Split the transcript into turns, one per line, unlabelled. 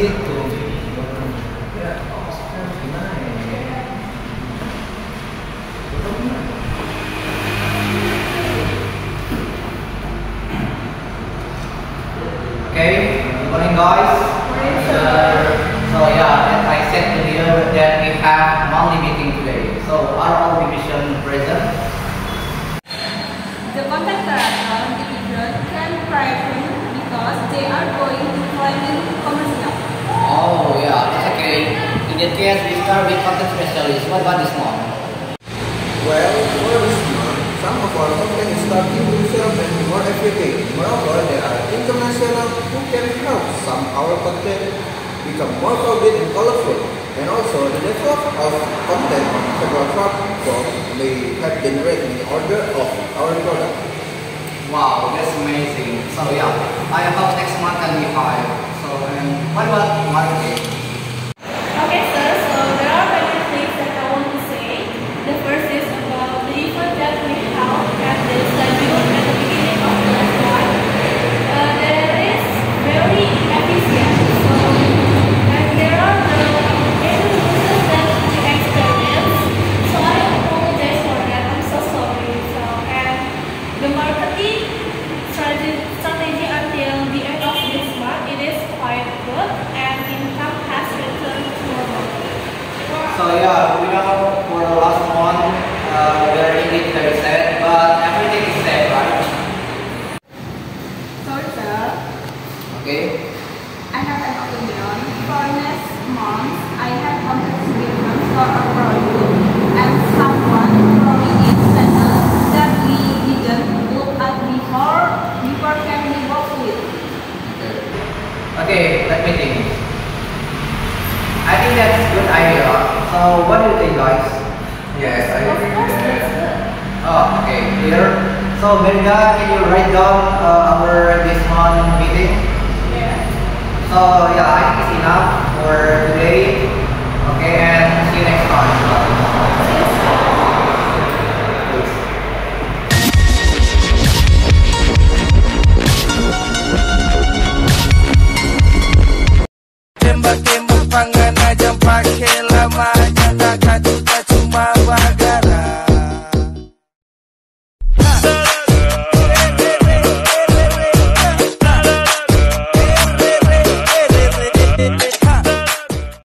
proyecto.
Okay, good morning guys. Uh, so yeah, as I said earlier that we have monthly meeting today. So are all division present?
The contacts are non-division for you because they are going to find commercial
in case we start with content specialist, what about this one?
Well, for this month, some of our content is starting to serve and more everything. Moreover, there are international who can help some our content become more crowded and colorful. And also, the development of content on several platforms may have generated the order of our product.
Wow, that's amazing. So yeah, I hope next month can be high. So and what about marketing? So we know for the last one, uh, we're indeed very sad, but everything is safe, right?
So sir,
Okay.
I have an opinion. For next month, I have contact agreement for a and someone from this channel that we didn't look at before, before can we work with.
Okay, let me think. I think that's good idea. So what do you think, guys?
Yes, I Of agree with that.
Oh, okay, clear. So Merida, can you write down uh, our this month meeting?
Yeah.
So yeah, I think it's enough for today.
Tembak-tembak pangan aja pakai lama aja Takkan cuma bagai